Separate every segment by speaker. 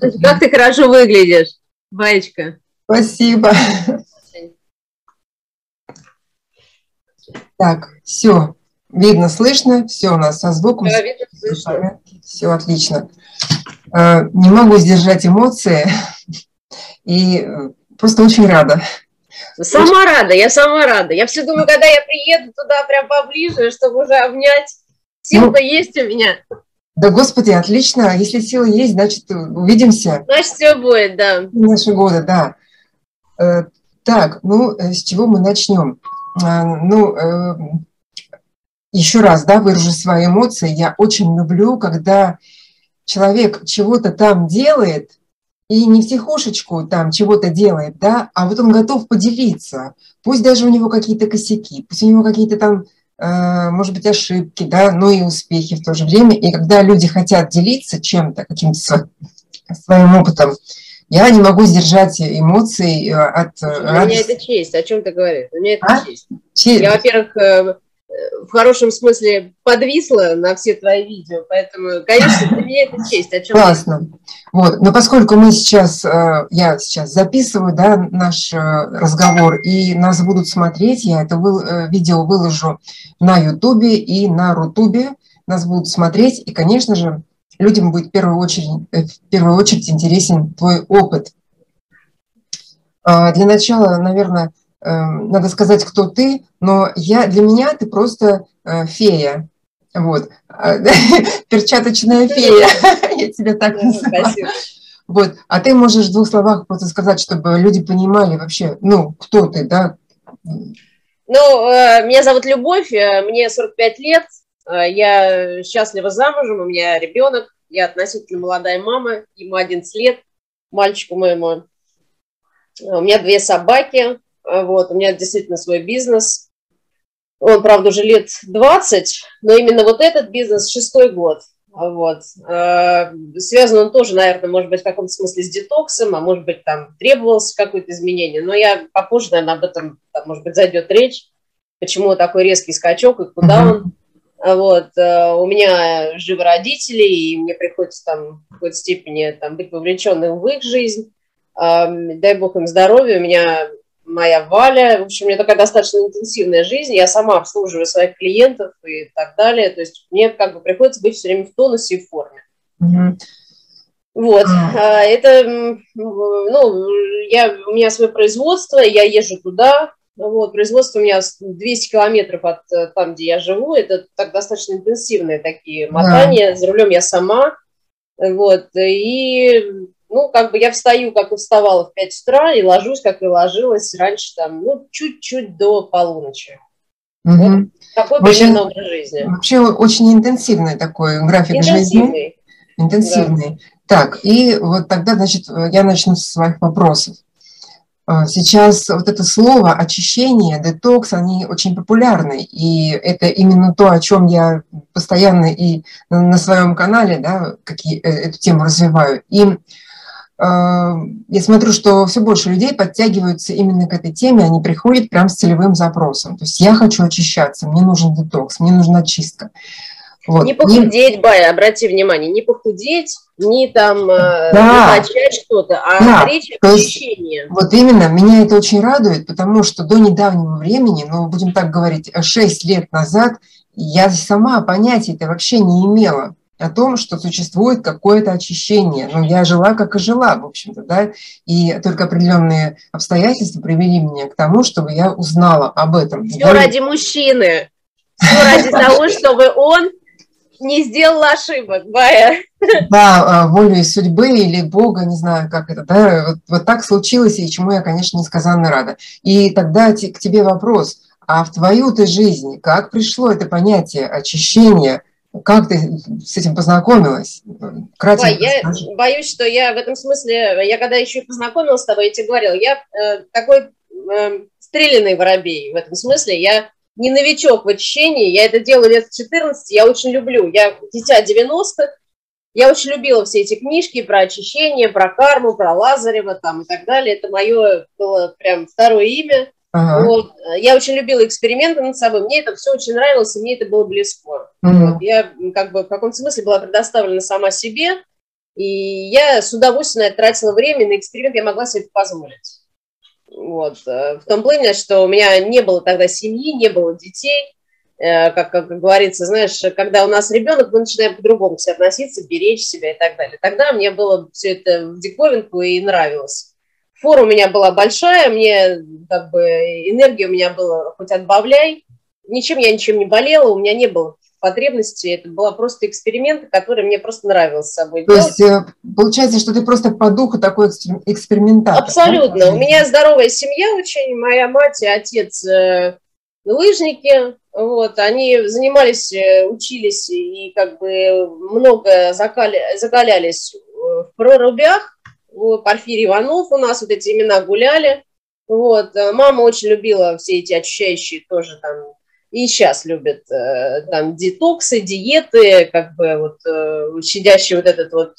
Speaker 1: Как ты хорошо выглядишь, Баечка.
Speaker 2: Спасибо. Так, все. Видно, слышно, все у нас со звуком. Да, видно, слышно. Все отлично. Э, не могу сдержать эмоции и э, просто очень рада.
Speaker 1: Сама рада, я сама рада. Я все думаю, когда я приеду туда прям поближе, чтобы уже обнять. Сила-то ну, есть у меня.
Speaker 2: Да, господи, отлично. Если сила есть, значит, увидимся.
Speaker 1: Значит, все будет, да.
Speaker 2: Наши годы, да. Э, так, ну, с чего мы начнем? Ну, еще раз, да, выражу свои эмоции. Я очень люблю, когда человек чего-то там делает, и не в тихушечку там чего-то делает, да, а вот он готов поделиться. Пусть даже у него какие-то косяки, пусть у него какие-то там, э, может быть, ошибки, да, но и успехи в то же время. И когда люди хотят делиться чем-то, каким-то своим опытом, я не могу сдержать эмоций э, от...
Speaker 1: У меня это честь, о чем ты говоришь? У меня это а? честь. честь. Я, во-первых, э, в хорошем смысле подвисла на все твои видео, поэтому, конечно, для меня это честь. О чем
Speaker 2: Классно. Вот. Но поскольку мы сейчас, э, я сейчас записываю да, наш э, разговор, и нас будут смотреть, я это э, видео выложу на Ютубе и на Рутубе, нас будут смотреть, и, конечно же, людям будет в первую очередь, в первую очередь интересен твой опыт. А, для начала, наверное, надо сказать, кто ты, но я, для меня ты просто э, фея. Вот. А, перчаточная фея. Я тебя так называю. Вот. А ты можешь в двух словах просто сказать, чтобы люди понимали вообще, ну, кто ты, да?
Speaker 1: Ну, э, меня зовут Любовь, э, мне 45 лет, я счастлива замужем, у меня ребенок, я относительно молодая мама, ему 11 лет, мальчику моему. У меня две собаки, вот, у меня действительно свой бизнес. Он, правда, уже лет 20, но именно вот этот бизнес шестой год. Вот. А, связан он тоже, наверное, может быть, в каком-то смысле с детоксом, а может быть, там требовалось какое-то изменение. Но я попозже, наверное, об этом, там, может быть, зайдет речь, почему такой резкий скачок и куда он. Вот. У меня живы родители, и мне приходится там в какой-то степени там, быть вовлеченным в их жизнь. Дай бог им здоровья. У меня моя Валя. В общем, у меня такая достаточно интенсивная жизнь. Я сама обслуживаю своих клиентов и так далее. То есть мне как бы приходится быть все время в тонусе и в форме. Mm-hmm. Вот, а, это, ну, я, у меня свое производство, я езжу туда, вот, производство у меня 200 километров от э, там, где я живу, это так достаточно интенсивные такие мотания, за рулем я сама, вот, и ну, как бы я встаю, как и вставала в 5 утра, и ложусь, как и ложилась раньше, там, ну, чуть-чуть до полуночи. Угу. Вот такой очень, образ жизни.
Speaker 2: Вообще очень интенсивный такой график интенсивный. жизни. Интенсивный. Да. Так, и вот тогда, значит, я начну с своих вопросов. А, сейчас вот это слово очищение, детокс, они очень популярны, и это именно то, о чем я постоянно и на своем канале, да, какие, э, эту тему развиваю. И я смотрю, что все больше людей подтягиваются именно к этой теме, они приходят прям с целевым запросом. То есть я хочу очищаться, мне нужен детокс, мне нужна очистка.
Speaker 1: Вот. Не похудеть, не... Бая, обрати внимание, не похудеть, не там э, да. не что-то, а да. речь о очищении.
Speaker 2: Вот именно, меня это очень радует, потому что до недавнего времени, ну, будем так говорить, 6 лет назад, я сама понятия-то вообще не имела о том, что существует какое-то очищение. Ну, я жила, как и жила, в общем-то, да, и только определенные обстоятельства привели меня к тому, чтобы я узнала об этом.
Speaker 1: Все Более... ради мужчины, все ради того, чтобы он не сделал ошибок, Бая.
Speaker 2: Да, а, волей судьбы или Бога, не знаю, как это, да, вот, вот так случилось, и чему я, конечно, несказанно рада. И тогда к тебе вопрос, а в твою-то жизнь как пришло это понятие очищения, как ты с этим познакомилась?
Speaker 1: Кратенько Ой, я скажи. боюсь, что я в этом смысле, я когда еще познакомилась с тобой, я тебе говорила, я э, такой э, стрелянный воробей в этом смысле, я не новичок в очищении, я это делаю лет с 14, я очень люблю, я дитя 90-х, я очень любила все эти книжки про очищение, про карму, про Лазарева там и так далее, это мое было прям второе имя, Ага. Вот. Я очень любила эксперименты над собой, мне это все очень нравилось, и мне это было близко. Угу. Вот. Я как бы в каком-то смысле была предоставлена сама себе, И я с удовольствием тратила время на эксперимент, я могла себе это позволить. Вот. Э, в том плане, что у меня не было тогда семьи, не было детей. Э, как, как говорится, знаешь, когда у нас ребенок, мы начинаем по-другому к себе относиться, беречь себя и так далее. Тогда мне было все это в диковинку и нравилось. Фора у меня была большая, мне как бы энергия у меня была хоть отбавляй. Ничем я ничем не болела, у меня не было потребности. Это была просто эксперимент, который мне просто нравился с собой
Speaker 2: То делать. есть э, получается, что ты просто по духу такой экспериментатор.
Speaker 1: Абсолютно. Да? У меня здоровая семья очень. Моя мать и отец э, лыжники. Вот, они занимались, э, учились и как бы много закали, закалялись в прорубях. Вот, Порфирий Иванов у нас вот эти имена гуляли. Вот, мама очень любила все эти очищающие тоже там и сейчас любят э, там детоксы, диеты, как бы вот э, щадящий вот этот вот...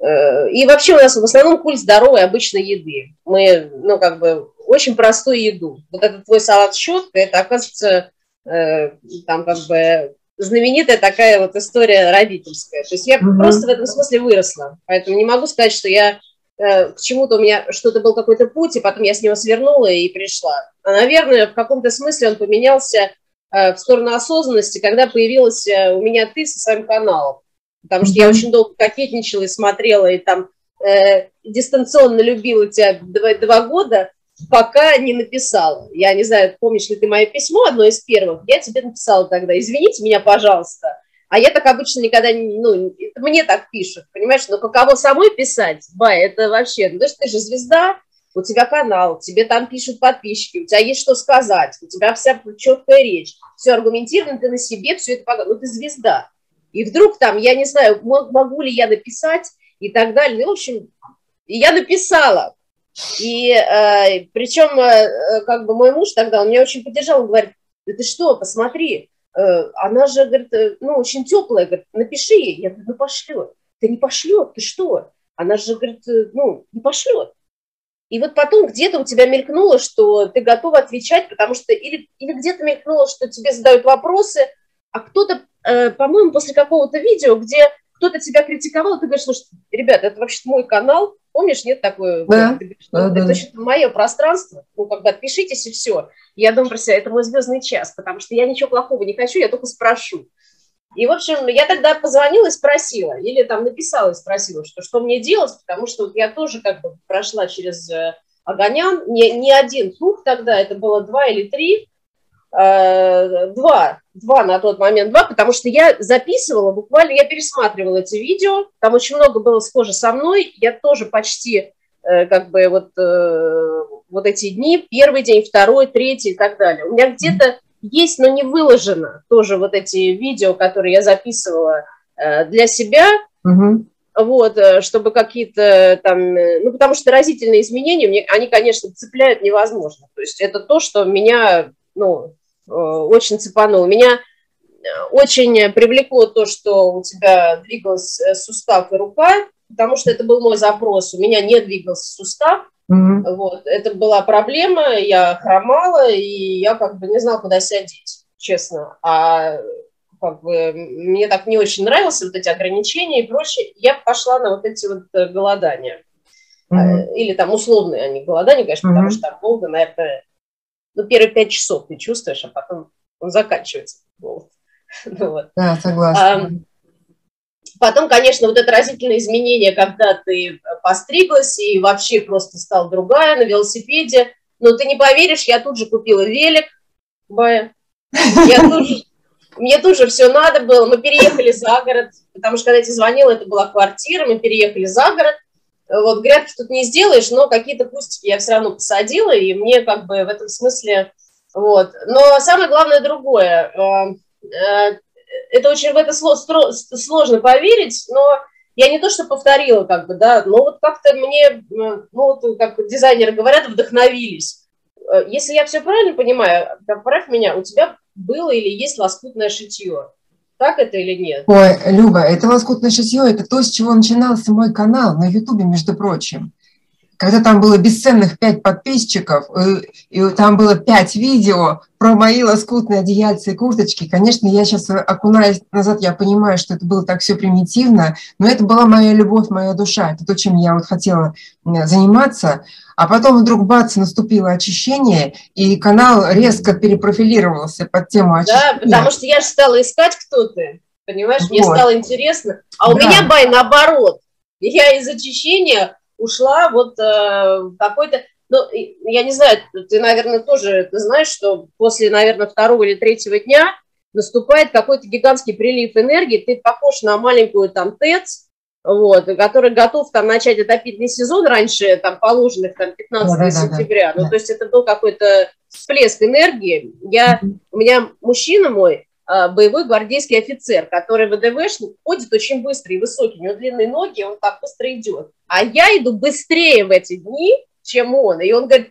Speaker 1: Э, и вообще у нас в основном культ здоровой обычной еды. Мы, ну, как бы, очень простую еду. Вот этот твой салат щетка, это, оказывается, там как бы знаменитая такая вот история родительская. То есть я mm-hmm. просто в этом смысле выросла. Поэтому не могу сказать, что я к чему-то у меня что-то был какой-то путь, и потом я с него свернула и пришла. А, наверное, в каком-то смысле он поменялся Э, в сторону осознанности, когда появилась э, у меня ты со своим каналом. Потому что я очень долго кокетничала и смотрела, и там э, дистанционно любила тебя два, два года, пока не написала. Я не знаю, помнишь ли ты мое письмо, одно из первых. Я тебе написала тогда, извините меня, пожалуйста. А я так обычно никогда не, ну, мне так пишут, понимаешь, но каково самой писать, ба, это вообще, ну, ты же звезда, у тебя канал, тебе там пишут подписчики, у тебя есть что сказать, у тебя вся четкая речь, все аргументированно, ты на себе все это показываешь, ну ты звезда. И вдруг там, я не знаю, могу ли я написать и так далее. Ну, в общем, я написала. И э, причем, э, как бы мой муж тогда, он меня очень поддержал, он говорит, да ты что, посмотри, э, она же, говорит, э, ну, очень теплая, говорит, напиши ей. Я говорю, ну, пошлет. Ты не пошлет, ты что? Она же, говорит, э, ну, не пошлет. И вот потом где-то у тебя мелькнуло, что ты готова отвечать, потому что или, или где-то мелькнуло, что тебе задают вопросы, а кто-то, э, по-моему, после какого-то видео, где кто-то тебя критиковал, ты говоришь, слушай, ребята, это вообще мой канал, помнишь, нет такое? Да, ты говоришь, да, это да. мое пространство, ну, как бы отпишитесь и все. Я думаю про себя, это мой звездный час, потому что я ничего плохого не хочу, я только спрошу. И, в общем, я тогда позвонила и спросила, или там написала и спросила, что, что мне делать, потому что вот я тоже как бы прошла через э, Огонян, не, не один флух тогда, это было два или три, э, два, два на тот момент, два, потому что я записывала, буквально я пересматривала эти видео, там очень много было схоже со мной, я тоже почти э, как бы вот, э, вот эти дни, первый день, второй, третий и так далее. У меня где-то есть, но не выложено тоже вот эти видео, которые я записывала э, для себя, угу. вот, э, чтобы какие-то там, э, ну, потому что разительные изменения, мне, они, конечно, цепляют невозможно. То есть это то, что меня, ну, очень цепануло. Меня очень привлекло то, что у тебя двигался сустав и рука, потому что это был мой запрос. У меня не двигался сустав, Mm-hmm. Вот, это была проблема, я хромала, и я как бы не знала, куда себя деть, честно. А как бы мне так не очень нравились вот эти ограничения и прочее. Я пошла на вот эти вот э, голодания. Mm-hmm. Или там условные они голодания, конечно, mm-hmm. потому что там долго, наверное, ну, первые пять часов ты чувствуешь, а потом он заканчивается. Вот.
Speaker 2: ну, вот. Да, согласна.
Speaker 1: Потом, конечно, вот это разительное изменение, когда ты постриглась и вообще просто стала другая на велосипеде. Но ты не поверишь, я тут же купила велик, Бая. Я тут же, мне тоже все надо было. Мы переехали за город, потому что когда я тебе звонила, это была квартира, мы переехали за город. Вот грядки тут не сделаешь, но какие-то кустики я все равно посадила, и мне как бы в этом смысле... Вот. Но самое главное другое э, э, это очень в это сложно поверить, но я не то, что повторила, как бы, да, но вот как-то мне, ну, вот, как дизайнеры говорят, вдохновились. Э, если я все правильно понимаю, поправь меня, у тебя было или есть лоскутное шитье. Так это или нет?
Speaker 2: Ой, Люба, это лоскутное шитье, это то, с чего начинался мой канал на Ютубе, между прочим. Когда там было бесценных пять подписчиков, и, и там было пять видео про мои лоскутные одеяльцы и курточки, конечно, я сейчас окунаюсь назад, я понимаю, что это было так все примитивно, но это была моя любовь, моя душа, это то, чем я вот хотела заниматься. А потом вдруг бац, наступило очищение, и канал резко перепрофилировался под тему очищения.
Speaker 1: Да, потому что я же стала искать, кто ты, понимаешь, вот. мне стало интересно. А у да. меня, Бай, наоборот, я из очищения ушла вот э, какой-то, ну, я не знаю, ты, наверное, тоже ты знаешь, что после, наверное, второго или третьего дня наступает какой-то гигантский прилив энергии, ты похож на маленькую там ТЭЦ, вот, который готов там начать отопительный сезон раньше там положенных там 15 да, сентября. Да, да, ну, то есть это был какой-то всплеск энергии. Я, у меня мужчина мой, боевой гвардейский офицер, который ВДВшник, ходит очень быстро и высокий, у него длинные ноги, он так быстро идет. А я иду быстрее в эти дни, чем он. И он говорит,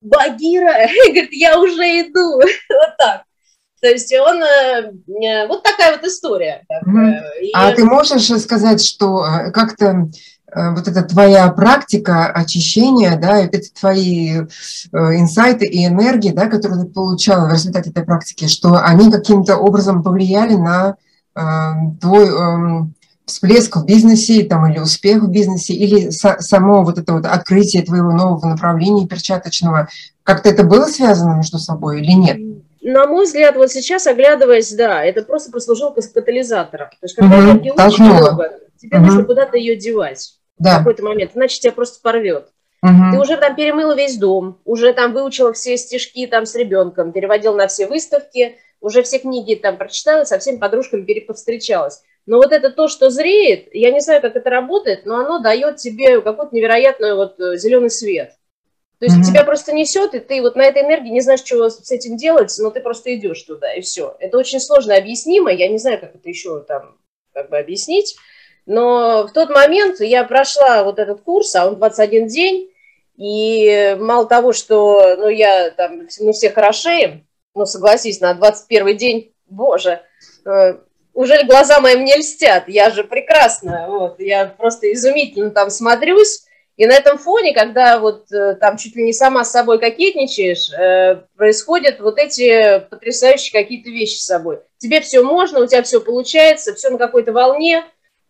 Speaker 1: Багира, говорит, я уже иду. вот так. То есть он, э, вот такая вот история.
Speaker 2: Mm-hmm. И... А ты можешь сказать, что э, как-то э, вот эта твоя практика очищения, да, это твои инсайты и энергии, да, которые ты получала в результате этой практики, что они каким-то образом повлияли на э, твой э, всплеск в бизнесе там, или успех в бизнесе, или само вот это вот открытие твоего нового направления перчаточного, как-то это было связано между собой или нет?
Speaker 1: на мой взгляд, вот сейчас, оглядываясь, да, это просто послужило катализатором. То есть, когда угу, энергии очень много, тебе угу. нужно куда-то ее девать да. в какой-то момент, иначе тебя просто порвет. Угу. Ты уже там перемыла весь дом, уже там выучила все стишки там с ребенком, переводил на все выставки, уже все книги там прочитала, со всеми подружками переповстречалась. Но вот это то, что зреет, я не знаю, как это работает, но оно дает тебе какой-то невероятный вот э, зеленый свет. То есть mm-hmm. тебя просто несет, и ты вот на этой энергии не знаешь, что с этим делать, но ты просто идешь туда, и все. Это очень сложно объяснимо, я не знаю, как это еще там как бы объяснить, но в тот момент я прошла вот этот курс, а он 21 день, и мало того, что ну, я там, мы все хорошеем, ну, согласись, на 21 день, боже, э, уже глаза мои мне льстят, я же прекрасная, вот, я просто изумительно там смотрюсь, и на этом фоне, когда вот э, там чуть ли не сама с собой кокетничаешь, э, происходят вот эти потрясающие какие-то вещи с собой. Тебе все можно, у тебя все получается, все на какой-то волне,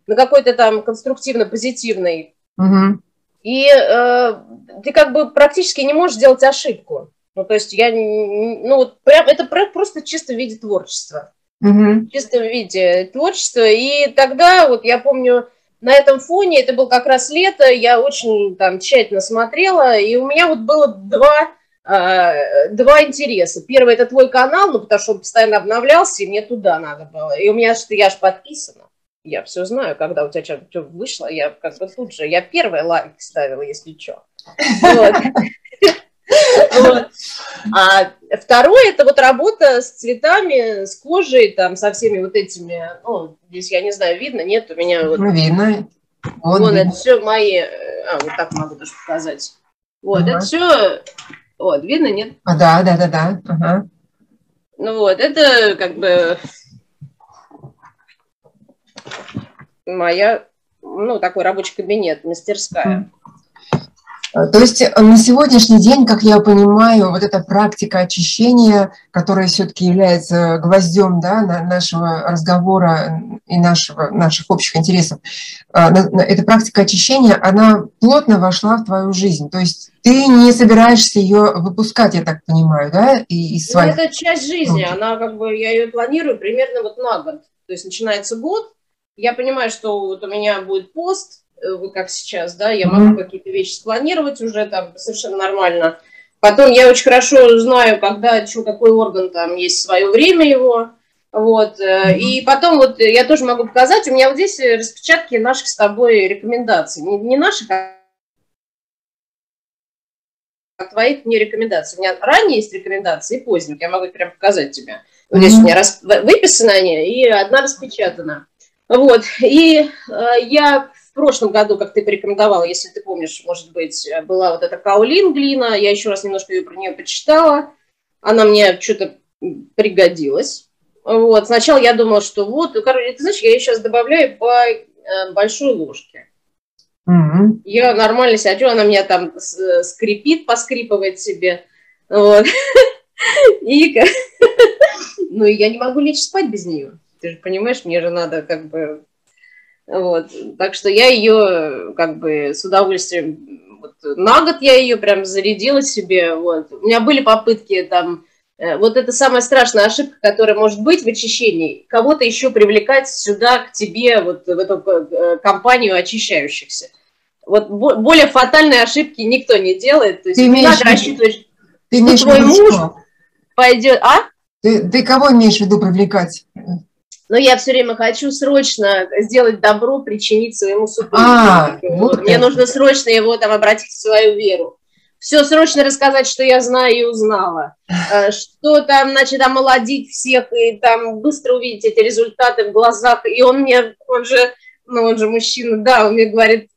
Speaker 1: на какой-то там конструктивно-позитивной. Угу. И э, ты как бы практически не можешь сделать ошибку. Ну, то есть я, ну, вот прям, это просто чисто в виде творчества. Угу. Чисто в виде творчества. И тогда, вот я помню, на этом фоне, это был как раз лето, я очень там тщательно смотрела, и у меня вот было два, э, два интереса. Первый – это твой канал, ну, потому что он постоянно обновлялся, и мне туда надо было. И у меня, что я же подписана. Я все знаю, когда у тебя что-то вышло, я как бы тут же, я первая лайк ставила, если что. Вот. А второе, это вот работа с цветами, с кожей, там, со всеми вот этими, ну, здесь, я не знаю, видно, нет, у меня вот...
Speaker 2: Ну, видно.
Speaker 1: Вот, это все мои, а, вот так могу даже показать. Вот, ага. это все, вот, видно, нет?
Speaker 2: А, да, да, да, да, ага.
Speaker 1: Ну вот, это как бы моя, ну, такой рабочий кабинет, мастерская.
Speaker 2: Э, то есть э, на сегодняшний день, как я понимаю, вот эта практика очищения, которая все-таки является гвоздем да, нашего разговора и нашего, наших общих интересов, э, эта практика очищения, она плотно вошла в твою жизнь. То есть ты не собираешься ее выпускать, я так понимаю, да, и,
Speaker 1: ну, своих... Ну, это часть жизни, она как бы, я ее планирую примерно вот на год. То есть начинается год, я понимаю, что вот у меня будет пост, Э, как сейчас, да, я могу какие-то вещи спланировать уже там совершенно нормально. Потом я очень хорошо знаю, когда, что, какой орган там есть свое время его, вот, mm-hmm. и потом вот я тоже могу показать, у меня вот здесь распечатки наших с тобой рекомендаций, не, не наших, а твоих не рекомендаций. У меня ранее есть рекомендации и поздние, я могу прям показать тебе. Вот здесь у меня рас... выписаны они, и одна распечатана. Вот, и э, я в прошлом году, как ты порекомендовала, если ты помнишь, может быть, была вот эта Каолин Глина, я еще раз немножко ее про нее почитала, она мне что-то пригодилась. Вот, сначала я думала, что вот, короче, ты знаешь, я ее сейчас добавляю по э, большой ложке. Угу. Я нормально сяду, она меня там скрипит, поскрипывает себе. Вот. И, ну, я не могу лечь спать без нее. Ты же понимаешь, мне же надо как бы... Вот. Так что я ее как бы с удовольствием... Вот, на год я ее прям зарядила себе. Вот. У меня были попытки там... Э, вот это самая страшная ошибка, которая может быть в очищении. Кого-то еще привлекать сюда, к тебе, вот в эту э, компанию очищающихся. Вот более фатальные ошибки никто не делает. То есть ты не надо рассчитывать,
Speaker 2: ты что твой муж
Speaker 1: пойдет... А?
Speaker 2: Ты, ты кого имеешь в виду привлекать?
Speaker 1: Но я все время хочу срочно сделать добро, причинить своему супругу.
Speaker 2: А,
Speaker 1: вот Мне это. нужно срочно его там обратить в свою веру. Все срочно рассказать, что я знаю и узнала. Э, что там, значит, омолодить всех и там быстро увидеть эти результаты в глазах. И он мне, он же, ну он же мужчина, да, он мне говорит,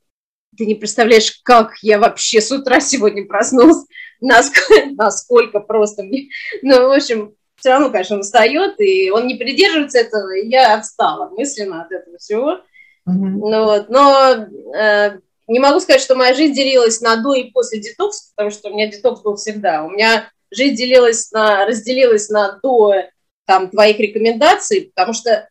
Speaker 1: ты не представляешь, как я вообще с утра сегодня проснулась, насколько, насколько просто мне... Ну, в общем, все равно, конечно, он встает, и он не придерживается этого, и я отстала мысленно от этого всего. Mm-hmm. Ну, вот, но э, не могу сказать, что моя жизнь делилась на до и после детокса, потому что у меня детокс был всегда. У меня жизнь делилась на, разделилась на до там, твоих рекомендаций, потому что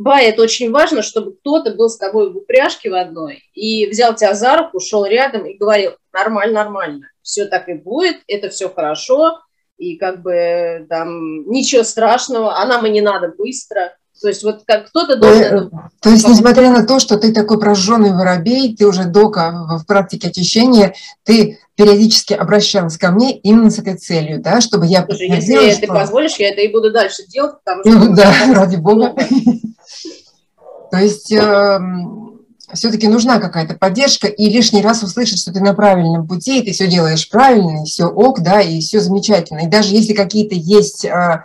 Speaker 1: Ба, это очень важно, чтобы кто-то был с тобой в упряжке в одной и взял тебя за руку, шел рядом и говорил, нормально, нормально, все так и будет, это все хорошо, и как бы там ничего страшного, а нам и не надо быстро. То есть вот как кто-то должен...
Speaker 2: Э, то есть несмотря на то, что ты такой прожженный воробей, ты уже дока в практике очищения, ты периодически обращалась ко мне именно с этой целью, да, чтобы я...
Speaker 1: Слушай, если что... ты позволишь, я это и буду дальше делать,
Speaker 2: потому что... Ну, да, ради бога. То есть эм, все-таки нужна какая-то поддержка, и лишний раз услышать, что ты на правильном пути, и ты все делаешь правильно, и все ок, да, и все замечательно. И даже если какие-то есть э,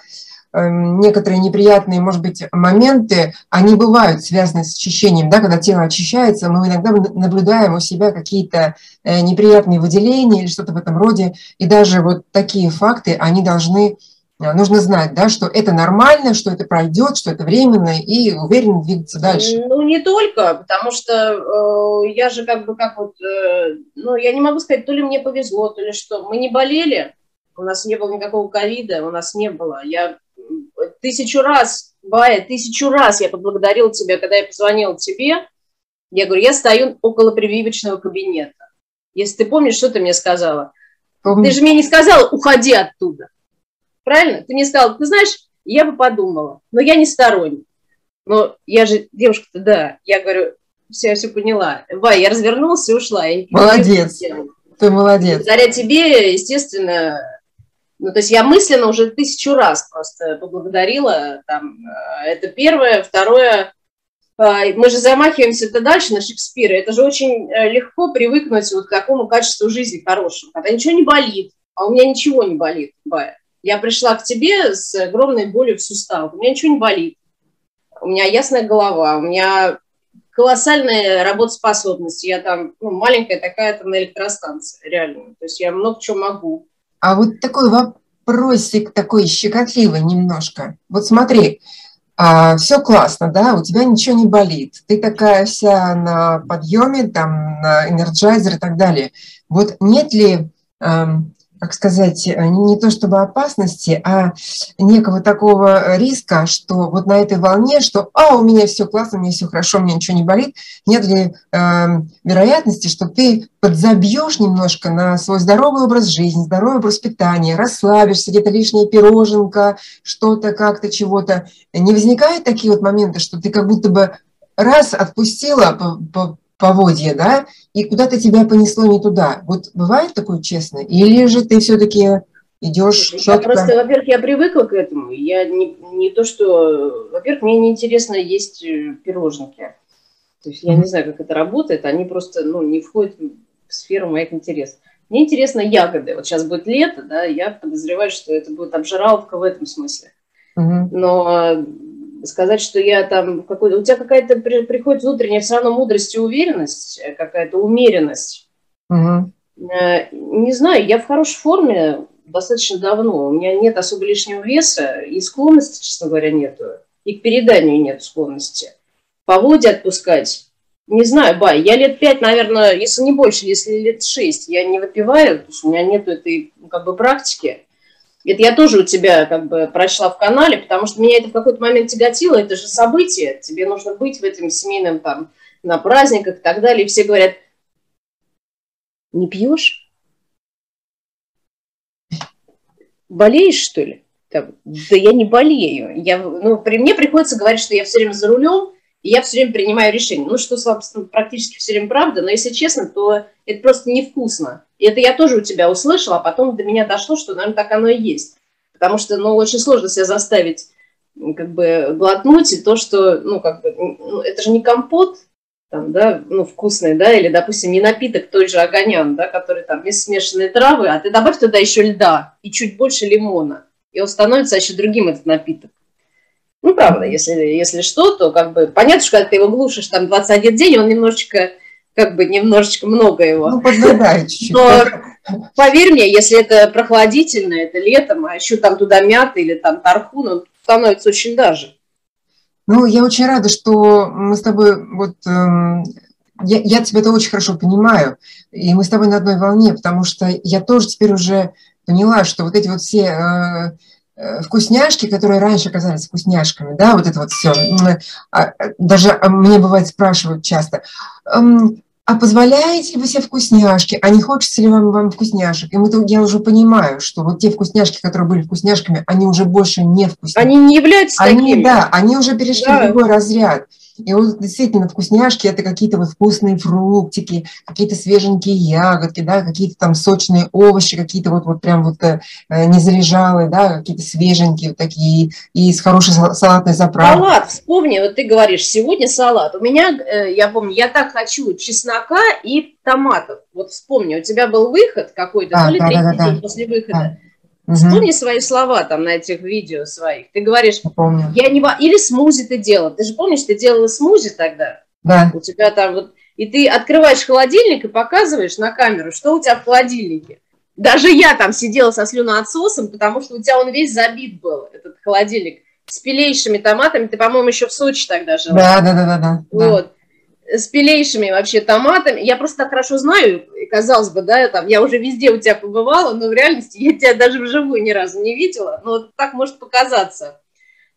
Speaker 2: э, некоторые неприятные, может быть, моменты, они бывают связаны с очищением, да, когда тело очищается, мы иногда наблюдаем у себя какие-то э, неприятные выделения или что-то в этом роде, и даже вот такие факты, они должны нужно знать, да, что это нормально, что это пройдет, что это временно, и уверенно двигаться дальше.
Speaker 1: Ну, не только, потому что э, я же как бы как вот, э, ну, я не могу сказать, то ли мне повезло, то ли что. Мы не болели, у нас не было никакого ковида, у нас не было. Я тысячу раз, Бая, тысячу раз я поблагодарила тебя, когда я позвонила тебе. Я говорю, я стою около прививочного кабинета. Если ты помнишь, что ты мне сказала? Помню. Ты же мне не сказала, уходи оттуда. Правильно? Ты мне сказал, ты знаешь, я бы подумала, но я не сторонник. Но я же девушка-то, да. Я говорю, все, я все поняла. Вай, я развернулась и ушла. Я
Speaker 2: молодец. Ты молодец.
Speaker 1: Благодаря тебе, естественно, ну, то есть я мысленно уже тысячу раз просто поблагодарила. Там, э, это первое. Второе, э, мы же замахиваемся-то дальше на Шекспира. Это же очень э, легко привыкнуть вот к такому качеству жизни хорошему, когда ничего не болит, а у меня ничего не болит, Бая. Я пришла к тебе с огромной болью в суставах. У меня ничего не болит. У меня ясная голова, у меня колоссальная работоспособность. Я там ну, маленькая такая там на электростанции, реально. То есть я много чего могу.
Speaker 2: А вот такой вопросик такой щекотливый немножко. Вот смотри, а, все классно, да, у тебя ничего не болит, ты такая вся на подъеме, там, на энерджайзер и так далее. Вот нет ли эм, как сказать, э, не то чтобы опасности, а некого такого риска, что вот на этой волне, что «а, у меня все классно, у меня все хорошо, у меня ничего не болит», нет ли э, вероятности, что ты подзабьешь немножко на свой здоровый образ жизни, здоровый образ питания, расслабишься, где-то лишняя пироженка, что-то как-то, чего-то. Не возникают такие вот моменты, что ты как будто бы раз отпустила поводья, да, и куда-то тебя понесло не туда. Вот бывает такое честно? Или же ты все-таки идешь
Speaker 1: четко? Я просто, во-первых, я привыкла к этому. Я не, не то, что... Во-первых, мне неинтересно есть э, пирожники. То есть я не знаю, как это работает. Они просто, ну, не входят в сферу моих интересов. Мне интересно ягоды. Вот сейчас будет лето, да, я подозреваю, что это будет обжираловка в этом смысле. Но сказать, что я там какой-то... У тебя какая-то при, приходит внутренняя все равно мудрость и уверенность, э, какая-то умеренность. Угу. Не знаю, я в хорошей форме достаточно давно. У меня нет особо лишнего веса, и склонности, честно говоря, нету. И к переданию нет склонности. По воде отпускать не знаю, Бай, я лет пять, наверное, если не больше, если лет шесть, я не выпиваю, потому что у меня нету этой ну, как бы практики. Это я тоже у тебя как бы прочла в канале, потому что меня это в какой-то момент тяготило, это же событие, тебе нужно быть в этом семейном там, на праздниках и так далее, и все говорят, не пьешь? Болеешь, что ли? Там, да я не болею. Я, ну, при мне приходится говорить, что я все время за рулем, и я все время принимаю решение. Ну, что, собственно, практически все время правда, но если честно, то это просто невкусно. И это я тоже у тебя услышала, а потом до меня дошло, что, наверное, так оно и есть. Потому что, ну, очень сложно себя заставить как бы глотнуть, и то, что, ну, как бы, ну, это же не компот, там, да, ну, вкусный, да, или, допустим, не напиток той же огонян, да, который там без смешанной травы, а ты добавь туда еще льда и чуть больше лимона, и он становится еще другим этот напиток. Ну, правда, если, если что, то как бы понятно, что когда ты его глушишь там 21 день, он немножечко, как бы немножечко много его. Ну, подгадает. Но поверь мне, если это прохладительно, это летом, а еще там туда мята или там тархун, он становится очень даже.
Speaker 2: Ну, я очень рада, что мы с тобой вот эм, я, я тебя это очень хорошо понимаю, и мы с тобой на одной волне, потому что я тоже теперь уже поняла, что вот эти вот все Э, вкусняшки, которые раньше казались вкусняшками, да, вот это вот все. А, даже а, мне бывает спрашивают часто, а позволяете ли вы себе вкусняшки, а не хочется ли вам, вам вкусняшек? И мы, я уже понимаю, что вот те вкусняшки, которые были вкусняшками, они уже больше не вкусняшки.
Speaker 1: Они не являются
Speaker 2: они,
Speaker 1: такими.
Speaker 2: Да, они уже перешли да. в другой разряд. И вот действительно вкусняшки – это какие-то вот вкусные фруктики, какие-то свеженькие ягодки, да, какие-то там сочные овощи, какие-то вот, вот прям вот э, незалежалые, да, какие-то свеженькие вот такие, и с хорошей салатной заправкой.
Speaker 1: Салат, вспомни, вот ты говоришь, сегодня салат. У меня, э, я помню, я так хочу чеснока и томатов. Вот вспомни, у тебя был выход какой-то, да, то ли да, третий да, день да, после выхода. Да Угу. Вспомни свои слова там на этих видео своих. Ты говоришь, Помню. я не... Или смузи ты делал. Ты же помнишь, ты делала смузи тогда?
Speaker 2: Да.
Speaker 1: У тебя там вот... И ты открываешь холодильник и показываешь на камеру, что у тебя в холодильнике. Даже я там сидела со слюноотсосом, потому что у тебя он весь забит был, этот холодильник, с пилейшими томатами. Ты, по-моему, еще в Сочи тогда жила.
Speaker 2: Да, да, да, да. да.
Speaker 1: Вот с пилейшими вообще томатами. Я просто так хорошо знаю, казалось бы, да, там, я уже везде у тебя побывала, но в реальности я тебя даже вживую ни разу не видела. Но вот так может показаться.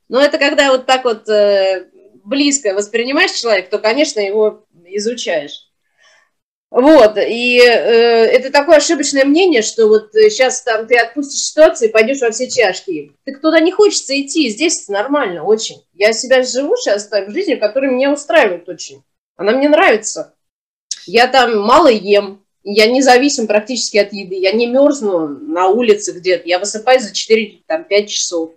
Speaker 1: Но это когда вот так вот э, близко воспринимаешь человека, то, конечно, его изучаешь. Вот, и э, это такое ошибочное мнение, что вот сейчас там ты отпустишь ситуацию и пойдешь во все чашки. Так туда не хочется идти, здесь нормально очень. Я себя живу сейчас там жизнью, которая меня устраивает очень. Она мне нравится. Я там мало ем, я не зависим практически от еды, я не мерзну на улице где-то, я высыпаюсь за 4-5 часов.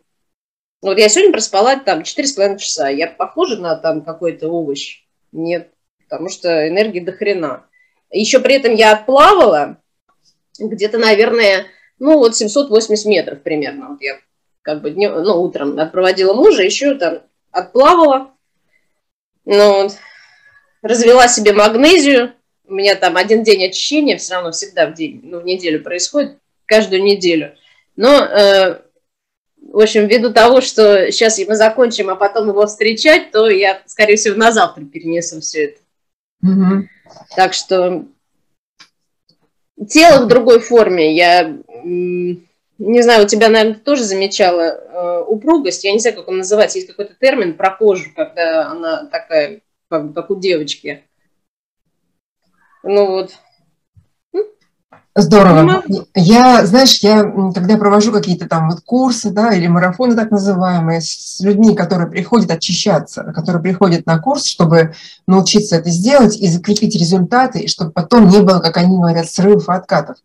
Speaker 1: Вот я сегодня проспала там 4,5 часа, я похожа на там какой-то овощ? Нет, потому что энергии до хрена. Еще при этом я отплавала где-то, наверное, ну вот 780 метров примерно. Вот я как бы днем, ну, утром отпроводила мужа, еще там отплавала. Ну, вот, развела себе магнезию. У меня там один день очищения, все равно всегда в день, ну, в неделю происходит, каждую неделю. Но, э, в общем, ввиду того, что сейчас мы закончим, а потом его встречать, то я, скорее всего, на завтра перенесу все это. Угу. Так что тело в другой форме. Я не знаю, у тебя, наверное, тоже замечала э, упругость. Я не знаю, как он называется. Есть какой-то термин про кожу, когда она такая как бы как у девочки. Ну вот.
Speaker 2: Здорово. Я, знаешь, я когда провожу какие-то там вот курсы, да, или марафоны так называемые, с людьми, которые приходят очищаться, которые приходят на курс, чтобы научиться это сделать и закрепить результаты, и чтобы потом не было, как они говорят, срывов и откатов.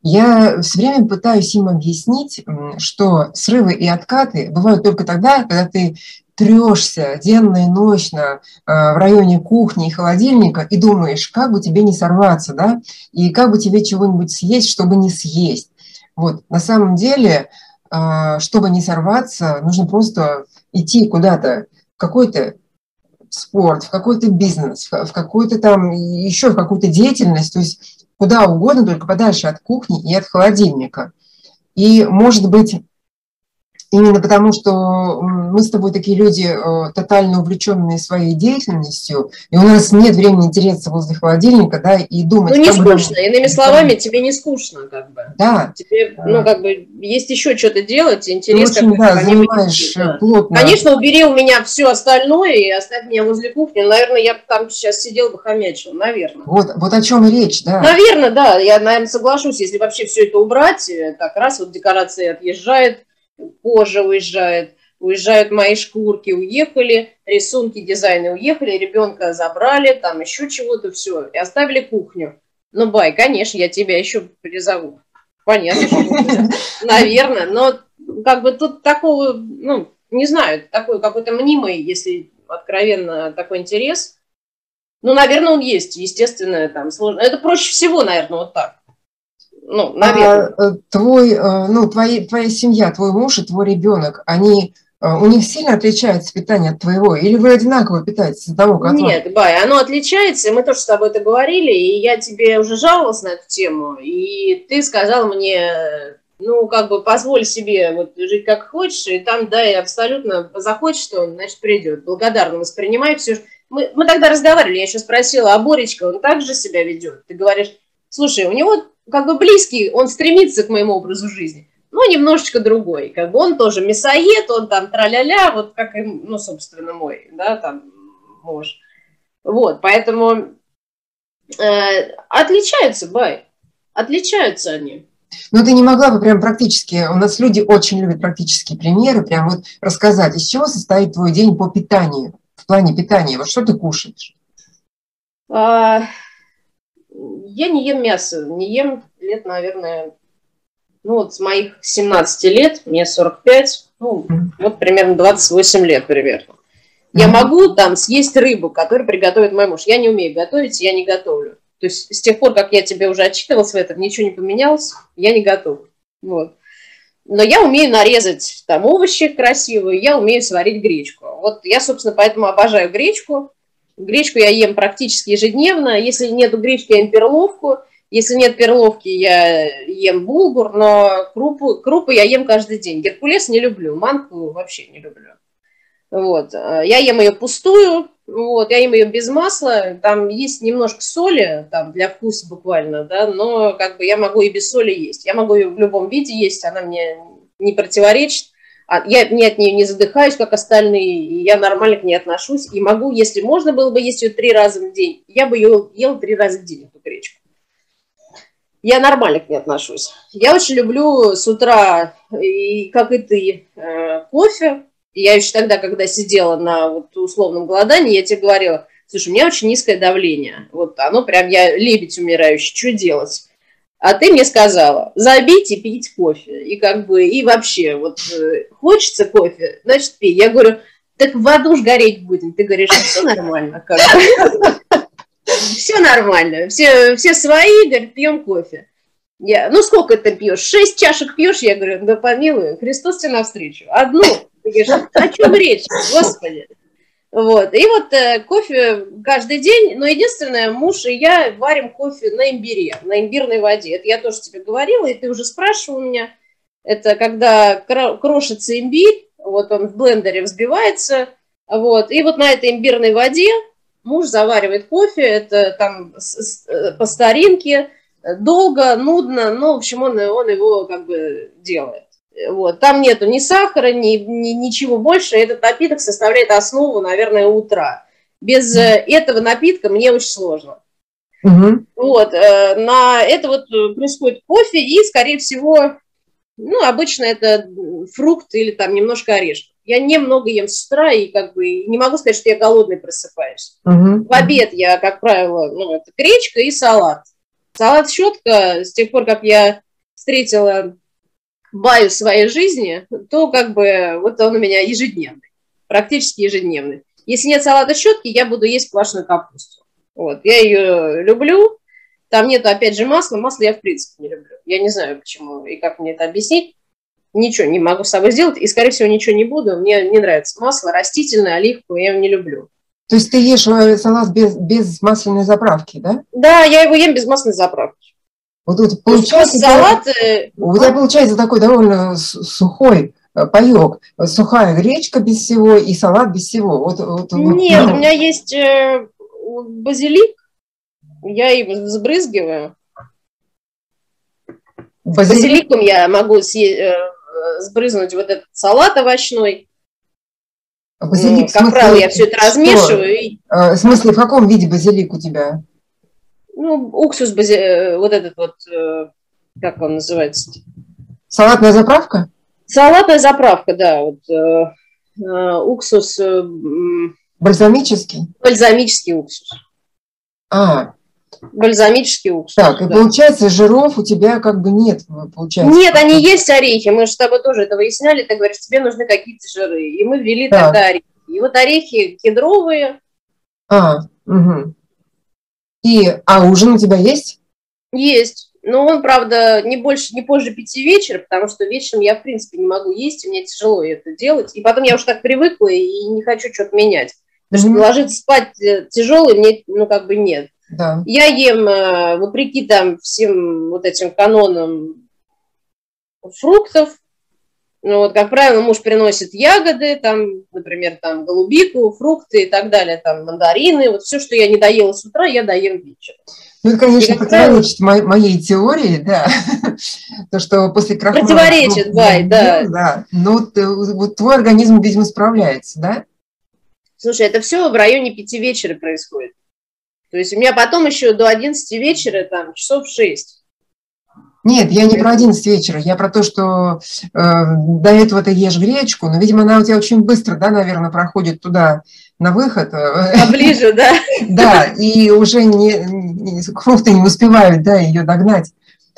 Speaker 2: Я все время пытаюсь им объяснить, что срывы и откаты бывают только тогда, когда ты трешься денно и ночно э, в районе кухни и холодильника и думаешь, как бы тебе не сорваться, да, и как бы тебе чего-нибудь съесть, чтобы не съесть. Вот, на самом деле, э, чтобы не сорваться, нужно просто идти куда-то, в какой-то спорт, в какой-то бизнес, в какой-то там, еще в какую-то деятельность, то есть куда угодно, только подальше от кухни и от холодильника. И, может быть, Именно потому, что мы с тобой такие люди, э, тотально увлеченные своей деятельностью, и у нас нет времени тереться возле холодильника, да, и думать.
Speaker 1: Ну, не скучно. Бы... Иными словами, тебе не скучно, как бы.
Speaker 2: Да.
Speaker 1: Тебе, ну, как бы, есть еще что-то делать, интересно.
Speaker 2: Ты очень, да, занимаешь да. плотно.
Speaker 1: Конечно, убери у меня все остальное и оставь меня возле кухни. Наверное, я там сейчас сидел бы хомячил, наверное.
Speaker 2: Вот, вот о чем речь, да.
Speaker 1: Наверное, да. Я, наверное, соглашусь, если вообще все это убрать, э, так раз вот декорации отъезжает, кожа уезжает, уезжают мои шкурки, уехали, рисунки, дизайны уехали, ребенка забрали, там еще чего-то, все, и оставили кухню. Ну, Бай, конечно, я тебя еще призову. Понятно, наверное, но как бы тут такого, ну, не знаю, такой какой-то мнимый, если откровенно такой интерес. Ну, наверное, он есть, естественно, там сложно. Это проще всего, наверное, вот так.
Speaker 2: Ну, наверное. А, э, твой, э, ну, твои, твоя семья, твой муж и твой ребенок, они э, у них сильно отличается питание от твоего? Или вы одинаково питаетесь от того, как
Speaker 1: Нет, Бай, оно отличается. Мы тоже с тобой это говорили, и я тебе уже жаловалась на эту тему, и ты сказал мне, ну, как бы позволь себе вот жить как хочешь, и там, да, и абсолютно захочешь, что он, значит, придет. Благодарно воспринимай все. Мы, мы тогда разговаривали, я еще спросила, а Боречка, он так же себя ведет? Ты говоришь, слушай, у него как бы близкий, он стремится к моему образу жизни, но немножечко другой. Как бы он тоже мясоед, он там траля-ля, вот как и, ну, собственно, мой, да, там, муж. Вот, поэтому э, отличаются, бай, отличаются они.
Speaker 2: Ну, ты не могла бы прям практически, у нас люди очень любят практические примеры, прям вот рассказать, из чего состоит твой день по питанию, в плане питания, вот что ты кушаешь?
Speaker 1: А, я не ем мясо, не ем лет, наверное, ну вот с моих 17 лет, мне 45, ну вот примерно 28 лет примерно. Я могу там съесть рыбу, которую приготовит мой муж. Я не умею готовить, я не готовлю. То есть с тех пор, как я тебе уже отчитывалась в этом, ничего не поменялось, я не готовлю. Вот. Но я умею нарезать там овощи красивые, я умею сварить гречку. Вот я, собственно, поэтому обожаю гречку. Гречку я ем практически ежедневно. Если нет гречки, я ем перловку. Если нет перловки, я ем булгур, но крупу, крупы я ем каждый день. Геркулес не люблю, манку вообще не люблю. Вот. Я ем ее пустую, вот, я ем ее без масла, там есть немножко соли, там для вкуса буквально, да, но как бы я могу и без соли есть. Я могу ее в любом виде есть, она мне не противоречит. А я не от нее не задыхаюсь, как остальные, и я нормально к ней отношусь. И могу, если можно было бы есть ее три раза в день, я бы ее ел три раза в день, эту гречку. Я нормально к ней отношусь. Я очень люблю с утра, и, как и ты, э, кофе. Я еще тогда, когда сидела на вот, условном голодании, я тебе говорила, слушай, у меня очень низкое давление. Вот оно прям, я лебедь умирающий, что делать? А ты мне сказала, и пить кофе. И как бы, и вообще, вот э, хочется кофе, значит, пей. Я говорю, так в аду ж гореть будем. Ты говоришь, все нормально. Все нормально. Все, все свои, говорят, пьем кофе. Я, ну, сколько ты пьешь? Шесть чашек пьешь? Я говорю, да помилуй, Христос тебе навстречу. Одну. Ты говоришь, о чем речь? Господи. Вот. И вот э, кофе каждый день, но единственное, муж и я варим кофе на имбире, на имбирной воде. Это я тоже тебе говорила, и ты уже спрашивал меня. Это когда крошится имбирь, вот он в блендере взбивается, вот, и вот на этой имбирной воде муж заваривает кофе, это там э, по старинке, долго, нудно, но, в общем, он, он его как бы делает. Вот. Там нету ни сахара, ни, ни ничего больше. Этот напиток составляет основу, наверное, утра. Без э, этого напитка мне очень сложно. Угу. Вот, э, на это вот происходит кофе и, скорее всего, ну, обычно это фрукт или там немножко орешек. Я немного ем с утра и как бы не могу сказать, что я голодный просыпаюсь. Угу. В обед я, как правило, ну, это гречка и салат. Салат щетка с тех пор, как я встретила баю своей жизни, то как бы вот он у меня ежедневный, практически ежедневный. Если нет салата щетки, я буду есть квашеную капусту. Вот, я ее люблю. Там нету, опять же, масла. Масло я, в принципе, не люблю. Я не знаю, почему и как мне это объяснить. Ничего не могу с собой сделать. И, скорее всего, ничего не буду. Мне не нравится масло растительное, оливку я его не люблю.
Speaker 2: То есть ты ешь э, салат без, без масляной заправки, да?
Speaker 1: Да, я его ем без масляной заправки.
Speaker 2: Вот, вот получается, салат... у тебя получается такой довольно сухой, э, паек. Сухая гречка без всего и салат без всего. Вот, вот,
Speaker 1: Нет, ну. у меня есть э, базилик, я им сбрызгиваю. Базилик? Базиликом я могу съесть, э, сбрызнуть вот этот салат овощной. Базилик, как правило, я все это размешиваю. И...
Speaker 2: В смысле, в каком виде базилик у тебя?
Speaker 1: Ну, уксус, бази... вот этот вот, как он называется?
Speaker 2: Салатная заправка?
Speaker 1: Салатная заправка, да. Вот, э, э, уксус. Э,
Speaker 2: Бальзамический?
Speaker 1: Бальзамический уксус.
Speaker 2: А.
Speaker 1: Бальзамический уксус.
Speaker 2: Так, и да. получается, жиров у тебя как бы нет, получается.
Speaker 1: Нет, они есть орехи. Мы же с тобой тоже это выясняли. Ты говоришь, тебе нужны какие-то жиры. И мы ввели так. тогда орехи. И вот орехи кедровые.
Speaker 2: А, угу. И, а ужин у тебя есть?
Speaker 1: Есть. Но он, правда, не больше, не позже пяти вечера, потому что вечером я, в принципе, не могу есть, мне тяжело это делать. И потом я уже так привыкла и не хочу что-то менять. Потому что ложиться спать э, тяжелый мне, ну, как бы нет. Да. Я ем, э, вопреки там всем вот этим канонам фруктов, ну, вот, как правило, муж приносит ягоды, там, например, там, голубику, фрукты и так далее, там, мандарины. Вот все, что я не доела с утра, я доем вечером.
Speaker 2: Ну, это, конечно, противоречит правило... моей теории, да, то, что после крахмала...
Speaker 1: Противоречит, Бай, да.
Speaker 2: Да, но ты, вот твой организм, видимо, справляется, да?
Speaker 1: Слушай, это все в районе пяти вечера происходит. То есть у меня потом еще до 11 вечера, там, часов 6.
Speaker 2: Нет, я не про 11 вечера, я про то, что э, до этого ты ешь гречку, но, видимо, она у тебя очень быстро, да, наверное, проходит туда на выход.
Speaker 1: Поближе, да?
Speaker 2: Да, и уже не, фрукты не успевают, да, ее догнать.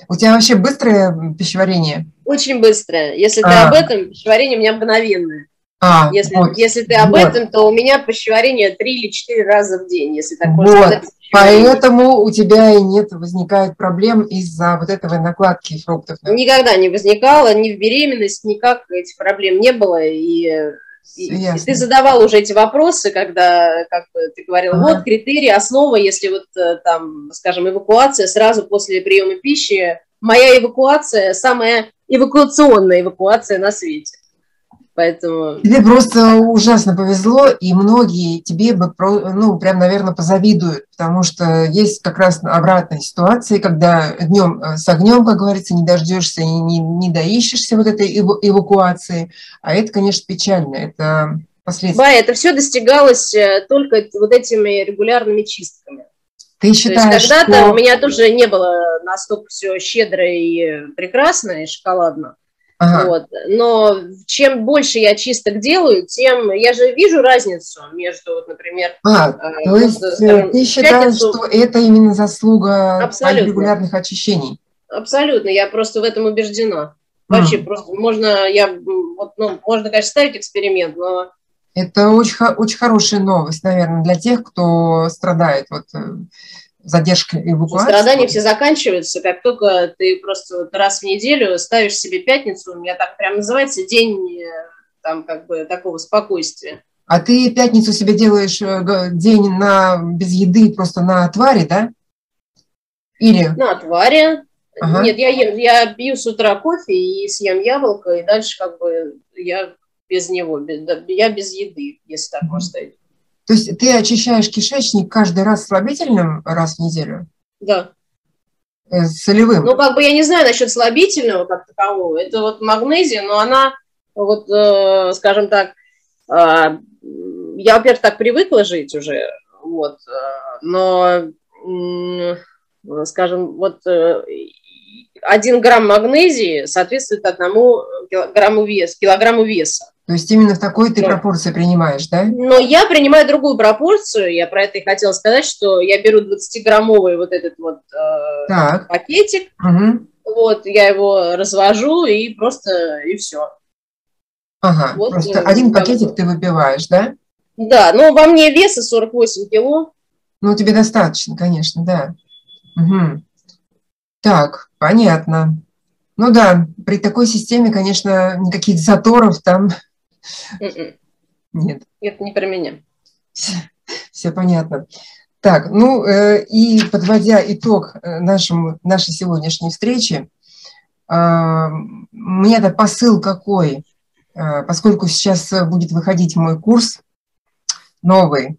Speaker 2: У тебя вообще быстрое пищеварение?
Speaker 1: Очень быстрое. Если а. ты об этом, пищеварение у меня мгновенное. А, если, вот, если ты об вот. этом, то у меня пищеварение 3 или 4 раза в день, если так
Speaker 2: вот. можно сказать. Поэтому у тебя и нет, возникает проблем из-за вот этого накладки фруктов.
Speaker 1: Никогда не возникало, ни в беременность, никак этих проблем не было. И и, и ты задавал уже эти вопросы, когда, как ты говорил, ага. вот критерии, основа, если вот э, там, скажем, эвакуация сразу после приема пищи, моя эвакуация самая эвакуационная эвакуация на свете. Поэтому...
Speaker 2: Тебе просто ужасно повезло, и многие тебе бы, ну, прям, наверное, позавидуют, потому что есть как раз обратная ситуация, когда днем э, с огнем, как говорится, не дождешься и не, не доищешься вот этой эвакуации, а это, конечно, печально, это последствия.
Speaker 1: Да, это все достигалось э, только вот этими регулярными чистками.
Speaker 2: Ты считаешь,
Speaker 1: когда-то что... у меня тоже не было настолько все щедро и прекрасно и шоколадно. Ага. Вот. Но чем больше я чисток делаю, тем я же вижу разницу между, вот, например...
Speaker 2: А, э, то есть э, скажем, ты считаешь, пятницу... что это именно заслуга Абсолютно. регулярных очищений?
Speaker 1: Абсолютно, я просто в этом убеждена. Вообще mm. просто можно, я, вот, ну, можно, конечно, ставить эксперимент, но...
Speaker 2: Это очень, очень хорошая новость, наверное, для тех, кто страдает вот э, задержка эвакуации.
Speaker 1: Страдания все заканчиваются, как только ты просто раз в неделю ставишь себе пятницу, у меня так прям называется день э, там как бы такого спокойствия.
Speaker 2: А ты пятницу себе делаешь э, день на, без еды, просто на отваре, да? Или?
Speaker 1: На отваре. Ага. Нет, я ем, я пью с утра кофе и съем яблоко, и дальше как бы я без него, без, я без еды, если так можно сказать.
Speaker 2: То есть ты очищаешь кишечник каждый раз слабительным раз в неделю?
Speaker 1: Да.
Speaker 2: Э, солевым?
Speaker 1: Ну, как бы я не знаю насчет слабительного как такового. Это вот магнезия, но она, вот, э, скажем так, э, я, во-первых, так привыкла жить уже, вот, э, но, э, скажем, вот э, один грамм магнезии соответствует одному килограмму веса, килограмму веса.
Speaker 2: То есть именно в такой ты да. пропорции принимаешь, да?
Speaker 1: Но я принимаю другую пропорцию. Я про это и хотела сказать, что я беру 20-граммовый вот этот вот э, пакетик. Угу. Вот, я его развожу и просто, и все.
Speaker 2: Ага, вот, просто э, один пакетик ты выпиваешь, да?
Speaker 1: Да, но во мне веса 48 кило.
Speaker 2: Ну, тебе достаточно, конечно, да. Угу. Так, понятно. Ну да, при такой системе, конечно, никаких заторов там
Speaker 1: М-м. Нет. Это не про меня.
Speaker 2: Все, понятно. Так, ну э, и подводя итог э, нашему, нашей сегодняшней встречи, э, у меня-то посыл какой? поскольку сейчас будет выходить мой курс новый,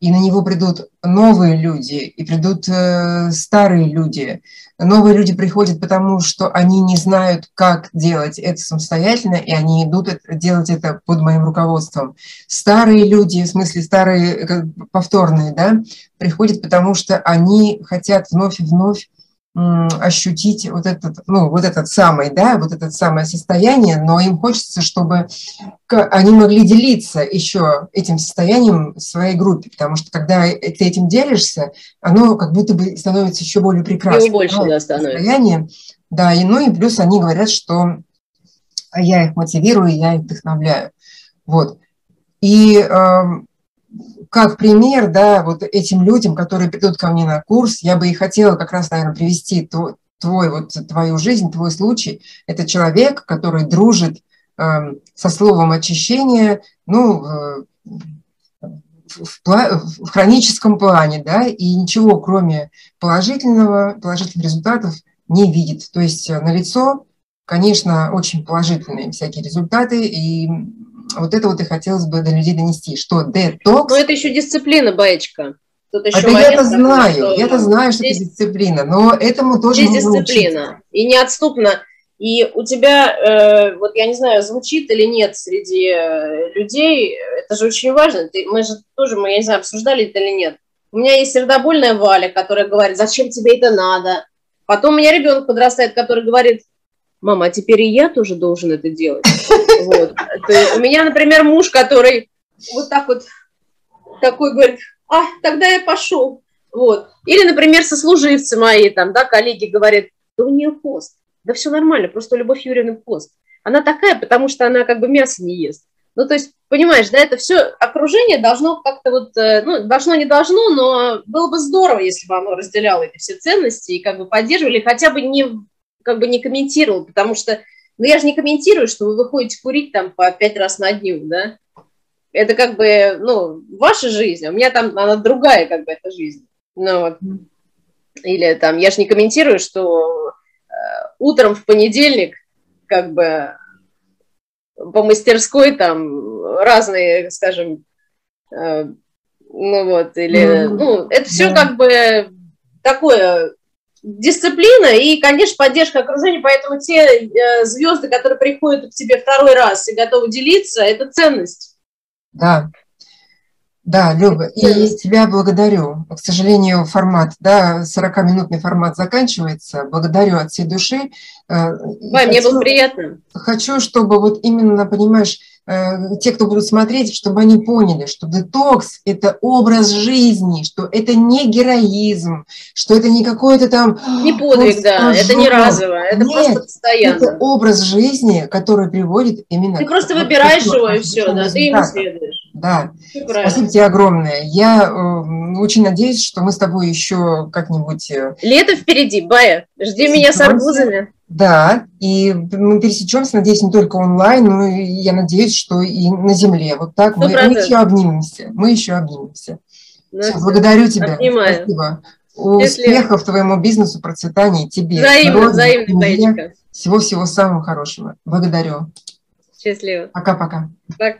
Speaker 2: и на него придут новые люди, и придут э, старые люди. Новые люди приходят потому, что они не знают, как делать это самостоятельно, и они идут делать это под моим руководством. Старые люди, в смысле старые, повторные, да, приходят потому, что они хотят вновь и вновь ощутить вот этот, ну, вот этот самый, да, вот это самое состояние, но им хочется, чтобы они могли делиться еще этим состоянием в своей группе, потому что когда ты этим делишься, оно как будто бы становится еще более прекрасным. И
Speaker 1: больше, да, становится.
Speaker 2: Состояние. Да, и ну и плюс они говорят, что я их мотивирую, я их вдохновляю. Вот. И э, как пример, да, вот этим людям, которые придут ко мне на курс, я бы и хотела как раз, наверное, привести твой, твой вот твою жизнь, твой случай. Это человек, который дружит э, со словом очищение, ну, э, в, в хроническом плане, да, и ничего, кроме положительного, положительных результатов не видит. То есть э, на лицо, конечно, очень положительные всякие результаты, и вот это вот и хотелось бы до людей донести, что детокс...
Speaker 1: Но это еще дисциплина, Баечка.
Speaker 2: Тут еще это я-то знаю, что я-то знаю, что здесь, это дисциплина, но этому тоже
Speaker 1: здесь нужно дисциплина. Учиться. И неотступно. И у тебя, э, вот я не знаю, звучит или нет среди э, людей, это же очень важно. Ты, мы же тоже, мы, я не знаю, обсуждали это или нет. У меня есть сердобольная Валя, которая говорит, зачем тебе это надо? Потом у меня ребенок подрастает, который говорит, мама, а теперь и я тоже должен это делать. У меня, например, муж, который вот так вот такой говорит, а, тогда я пошел. Вот. Или, например, сослуживцы мои, там, да, коллеги говорят, да у нее пост. Да все нормально, просто у Любовь Юрьевны пост. Она такая, потому что она как бы мясо не ест. Ну, то есть, понимаешь, да, это все окружение должно как-то вот, э, ну, должно, не должно, но было бы здорово, если бы оно разделяло эти все ценности и как бы поддерживали, хотя бы не как бы не комментировал, потому что, ну, я же не комментирую, что вы выходите курить там по пять раз на дню, да, это как бы, ну, ваша жизнь, а у меня там, она другая, как бы, эта жизнь, ну, вот, или там, я же не комментирую, что э, утром в понедельник, как бы, по мастерской там разные, скажем, э, ну вот, или, ну, это все как бы такое дисциплина и, конечно, поддержка окружения, поэтому те э, звезды, которые приходят к тебе второй раз и готовы делиться, это ценность.
Speaker 2: Да, да, Люба, и тебя благодарю. К сожалению, формат, да, 40-минутный формат заканчивается. Благодарю от всей души.
Speaker 1: Вай, хочу, мне было приятно.
Speaker 2: Хочу, чтобы вот именно, понимаешь, э, те, кто будут смотреть, чтобы они поняли, что детокс – это образ жизни, что это не героизм, что это не какой-то там…
Speaker 1: Не подвиг, да, это не разово, это Нет, просто постоянно.
Speaker 2: это образ жизни, который приводит именно…
Speaker 1: Ты просто выбираешь его и все, да, ты ему следуешь.
Speaker 2: Да, спасибо тебе огромное. Я э, очень надеюсь, что мы с тобой еще как-нибудь… Э,
Speaker 1: Лето впереди, Бая, жди меня с арбузами.
Speaker 2: Да, и мы пересечемся, надеюсь, не только онлайн, но и я надеюсь, что и на земле. Вот так мы, мы еще обнимемся. Мы еще обнимемся. Ну, все, благодарю тебя.
Speaker 1: Обнимаю.
Speaker 2: Спасибо. Успехов твоему бизнесу, процветания тебе.
Speaker 1: Взаимно, взаимно,
Speaker 2: Всего-всего самого хорошего. Благодарю.
Speaker 1: Счастливо.
Speaker 2: Пока-пока. Пока.